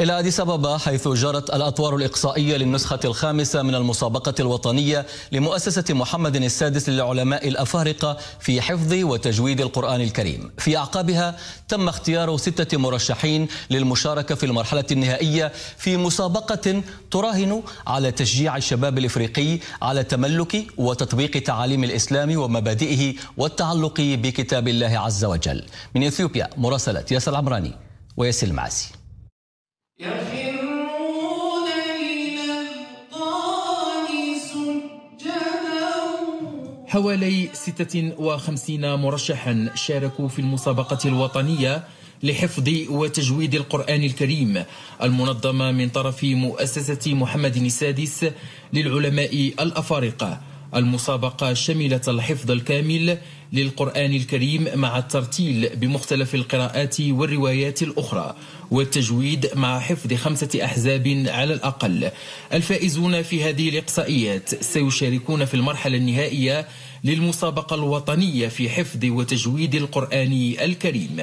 إلى أديس أبابا حيث جرت الأطوار الإقصائية للنسخة الخامسة من المسابقة الوطنية لمؤسسة محمد السادس للعلماء الأفارقة في حفظ وتجويد القرآن الكريم. في أعقابها تم اختيار ستة مرشحين للمشاركة في المرحلة النهائية في مسابقة تراهن على تشجيع الشباب الإفريقي على تملك وتطبيق تعاليم الإسلام ومبادئه والتعلق بكتاب الله عز وجل. من إثيوبيا مراسلة ياسر العمراني وياسر سجدا حوالي 56 مرشحا شاركوا في المسابقة الوطنية لحفظ وتجويد القرآن الكريم المنظمة من طرف مؤسسة محمد السادس للعلماء الأفارقة. المسابقة شملت الحفظ الكامل للقرآن الكريم مع الترتيل بمختلف القراءات والروايات الأخرى والتجويد مع حفظ خمسة أحزاب على الأقل. الفائزون في هذه الإقصائيات سيشاركون في المرحلة النهائية للمسابقة الوطنية في حفظ وتجويد القرآن الكريم.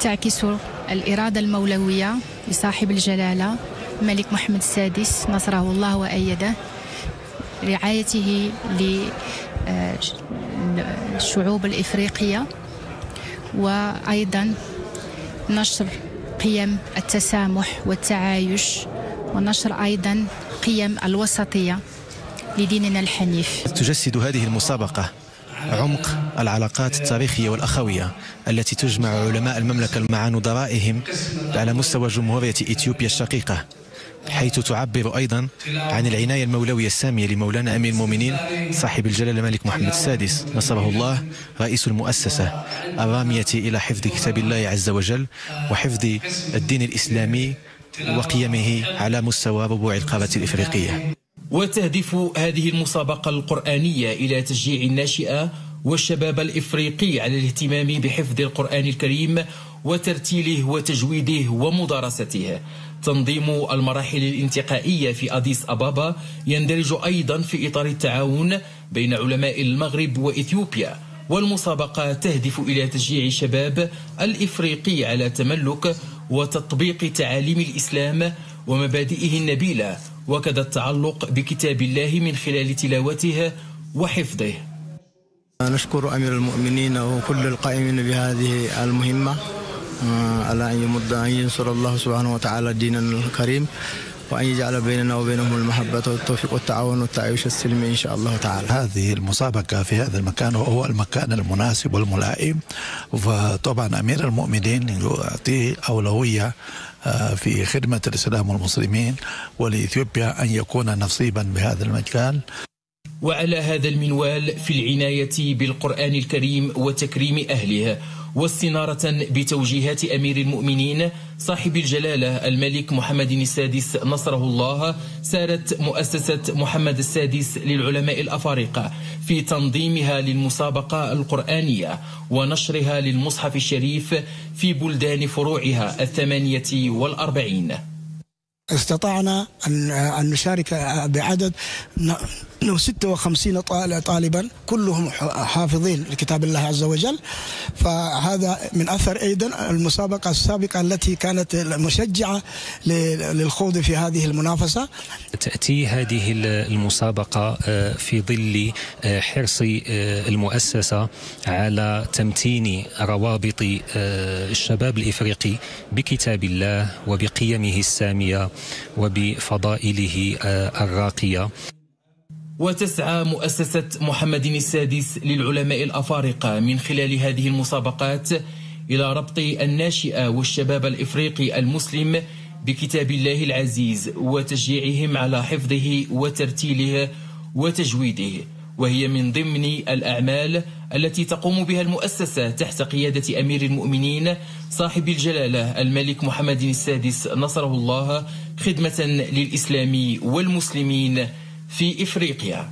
تعكس الإرادة المولوية لصاحب الجلالة الملك محمد السادس نصره الله وأيده رعايته للشعوب الإفريقية وأيضا نشر قيم التسامح والتعايش ونشر أيضا قيم الوسطية لديننا الحنيف. تجسد هذه المسابقة عمق العلاقات التاريخية والأخوية التي تجمع علماء المملكة مع نظرائهم على مستوى جمهورية إثيوبيا الشقيقة. حيث تعبر أيضا عن العناية المولوية السامية لمولانا أمير المؤمنين صاحب الجلالة الملك محمد السادس نصره الله رئيس المؤسسة الرامية إلى حفظ كتاب الله عز وجل وحفظ الدين الإسلامي وقيمه على مستوى ربوع القارة الإفريقية. وتهدف هذه المسابقة القرآنية إلى تشجيع الناشئة والشباب الإفريقي على الاهتمام بحفظ القرآن الكريم وترتيله وتجويده ومدارسته. تنظيم المراحل الانتقائية في أديس أبابا يندرج أيضا في إطار التعاون بين علماء المغرب وإثيوبيا والمسابقة تهدف إلى تشجيع الشباب الإفريقي على تملك وتطبيق تعاليم الإسلام ومبادئه النبيلة وكذا التعلق بكتاب الله من خلال تلاوته وحفظه. نشكر أمير المؤمنين وكل القائمين بهذه المهمة آه، على أن يمد أن ينصر الله سبحانه وتعالى ديننا الكريم وأن يجعل بيننا وبينهم المحبة والتوفيق والتعاون والتعايش السلمي إن شاء الله تعالى. هذه المسابقة في هذا المكان وهو المكان المناسب والملائم. فطبعا أمير المؤمنين يعطي أولوية آه، في خدمة الإسلام والمسلمين ولإثيوبيا أن يكون نصيبا بهذا المجال. وعلى هذا المنوال في العناية بالقرآن الكريم وتكريم أهله واستنارة بتوجيهات أمير المؤمنين صاحب الجلالة الملك محمد السادس نصره الله سارت مؤسسة محمد السادس للعلماء الأفارقة في تنظيمها للمسابقة القرآنية ونشرها للمصحف الشريف في بلدان فروعها الثمانية والأربعين. استطعنا أن نشارك بعدد ن- 56 طال- طالبا كلهم حافظين لكتاب الله عز وجل. فهذا من أثر أيضا المسابقة السابقة التي كانت مشجعة ل- للخوض في هذه المنافسة. تأتي هذه المسابقة آه، في ظل آه، حرص آه، المؤسسة على تمتين روابط الشباب الإفريقي بكتاب الله وبقيمه السامية وبفضائله الراقية. وتسعى مؤسسة محمد السادس للعلماء الأفارقة من خلال هذه المسابقات إلى ربط الناشئة والشباب الإفريقي المسلم بكتاب الله العزيز وتشجيعهم على حفظه وترتيله وتجويده. وهي من ضمن الأعمال التي تقوم بها المؤسسة تحت قيادة أمير المؤمنين صاحب الجلالة الملك محمد السادس نصره الله خدمة للإسلام والمسلمين. في إفريقيا.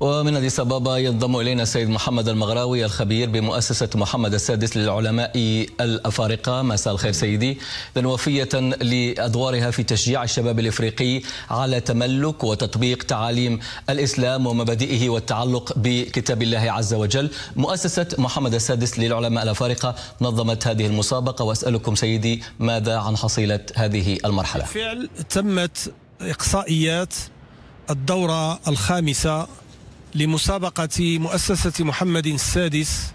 ومن أديس أبابا ينضم إلينا السيد محمد المغراوي الخبير بمؤسسة محمد السادس للعلماء الأفارقة. مساء الخير سيدي. اذا وفية لأدوارها في تشجيع الشباب الإفريقي على تملك وتطبيق تعاليم الإسلام ومبادئه والتعلق بكتاب الله عز وجل. مؤسسة محمد السادس للعلماء الأفارقة نظمت هذه المسابقة. وأسألكم سيدي ماذا عن حصيلة هذه المرحلة؟ بالفعل تمت إقصائيات الدورة الخامسة لمسابقة مؤسسة محمد السادس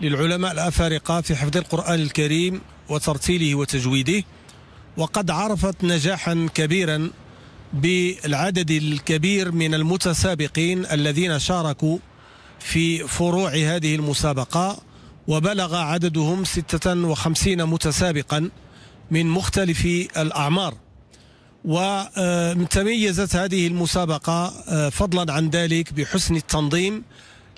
للعلماء الأفارقة في حفظ القرآن الكريم وترتيله وتجويده وقد عرفت نجاحا كبيرا بالعدد الكبير من المتسابقين الذين شاركوا في فروع هذه المسابقة وبلغ عددهم 56 متسابقا من مختلف الأعمار. وتميزت هذه المسابقة فضلا عن ذلك بحسن التنظيم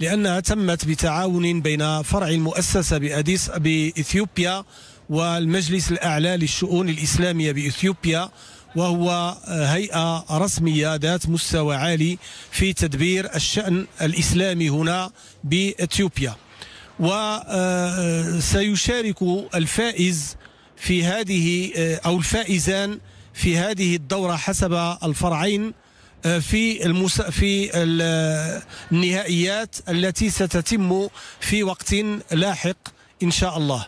لأنها تمت بتعاون بين فرع المؤسسة بأديس بإثيوبيا والمجلس الأعلى للشؤون الإسلامية بإثيوبيا وهو هيئة رسمية ذات مستوى عالي في تدبير الشأن الإسلامي هنا بإثيوبيا. وسيشارك الفائز في هذه أو الفائزان في هذه الدورة حسب الفرعين في المس... في النهائيات التي ستتم في وقت لاحق إن شاء الله.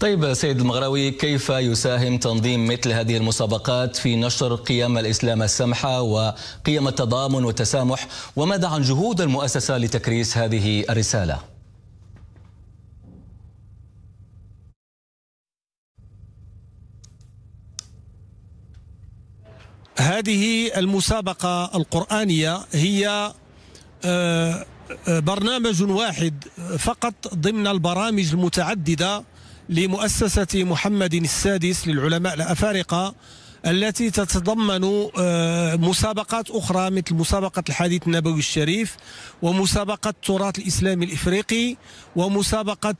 طيب سيد المغراوي كيف يساهم تنظيم مثل هذه المسابقات في نشر قيم الإسلام السمحه وقيم التضامن والتسامح وماذا عن جهود المؤسسة لتكريس هذه الرسالة؟ هذه المسابقة القرآنية هي برنامج واحد فقط ضمن البرامج المتعددة لمؤسسة محمد السادس للعلماء الأفارقة التي تتضمن مسابقات أخرى مثل مسابقة الحديث النبوي الشريف ومسابقة تراث الإسلام الإفريقي ومسابقة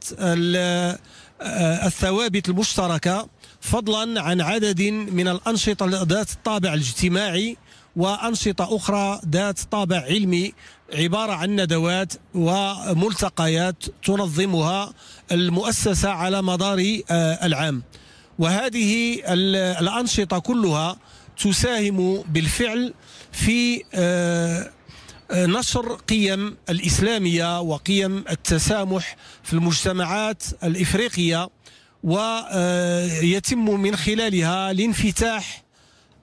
الثوابت المشتركة. فضلا عن عدد من الأنشطة ذات الطابع الاجتماعي وأنشطة أخرى ذات طابع علمي عبارة عن ندوات وملتقيات تنظمها المؤسسة على مدار العام. وهذه الأنشطة كلها تساهم بالفعل في نشر قيم الإسلامية وقيم التسامح في المجتمعات الإفريقية ويتم من خلالها الانفتاح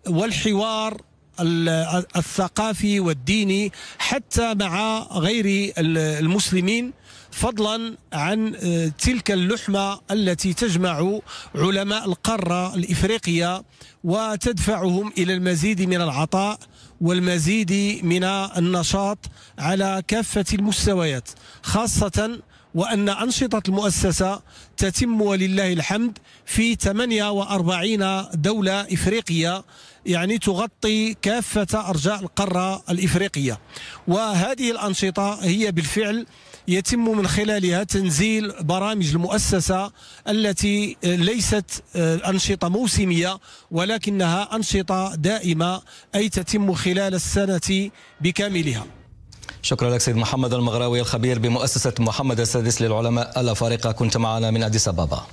والحوار الثقافي والديني حتى مع غير المسلمين فضلا عن تلك اللحمة التي تجمع علماء القارة الإفريقية وتدفعهم إلى المزيد من العطاء والمزيد من النشاط على كافة المستويات خاصة وأن أنشطة المؤسسة تتم ولله الحمد في 48 دولة إفريقية يعني تغطي كافة أرجاء القارة الإفريقية. وهذه الأنشطة هي بالفعل يتم من خلالها تنزيل برامج المؤسسة التي ليست أنشطة موسمية ولكنها أنشطة دائمة أي تتم خلال السنة بكاملها. شكرا لك سيد محمد المغراوي الخبير بمؤسسة محمد السادس للعلماء الأفارقة. كنت معنا من أديس أبابا.